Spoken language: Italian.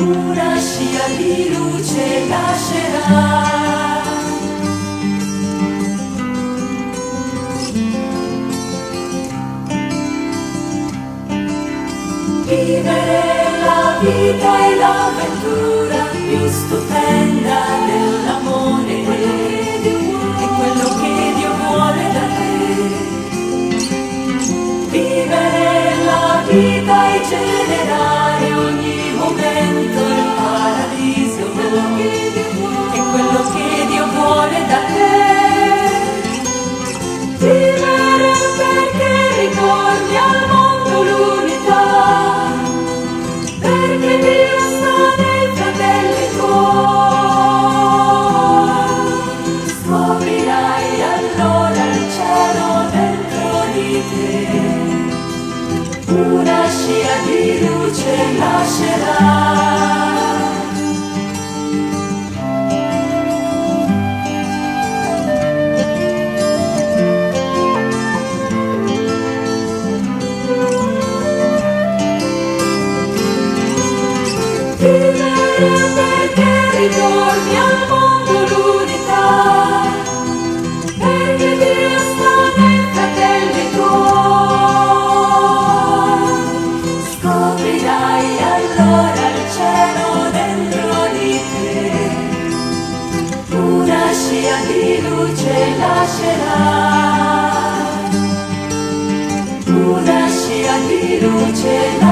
pura scia di luce lascerà. Vivere la vita e l'avventura, visto te. una scia di luce nascerà. Una rosa che ritorni uche la una sera di luce